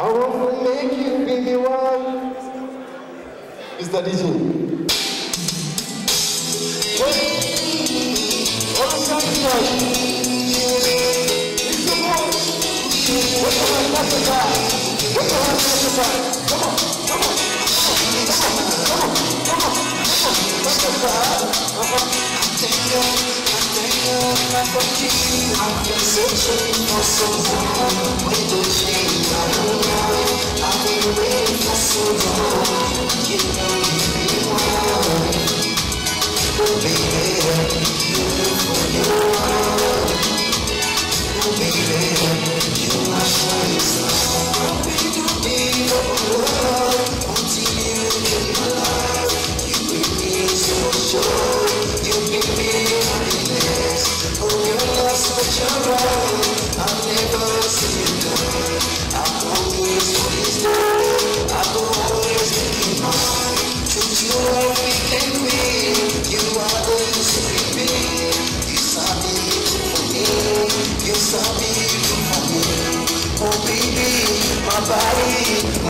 I want to make you be my wife. Mr. DJ. Wait. All the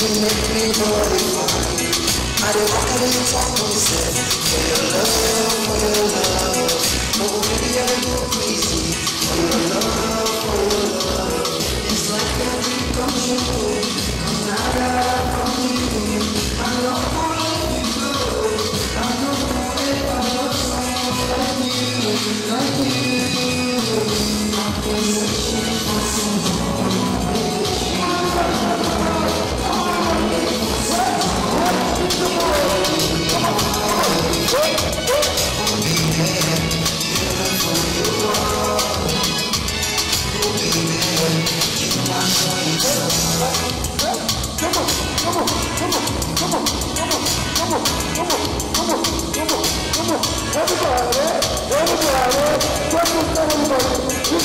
you make me body fine. I don't out and talk myself for your love, for your love. Oh baby, I go crazy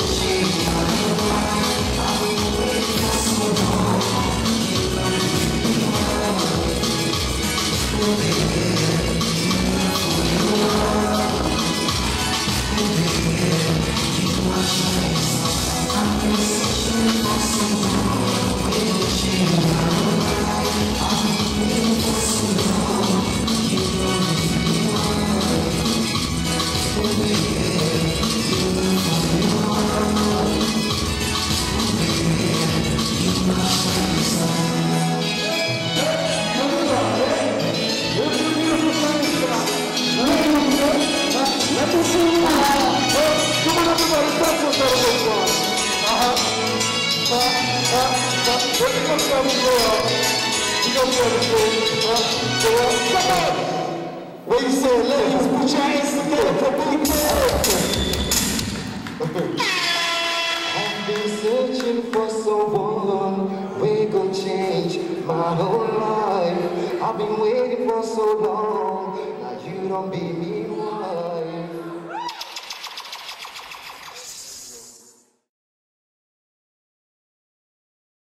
しい When you say put hands together for I've been searching for someone we could change my whole life. I've been waiting for so long. Now you don't be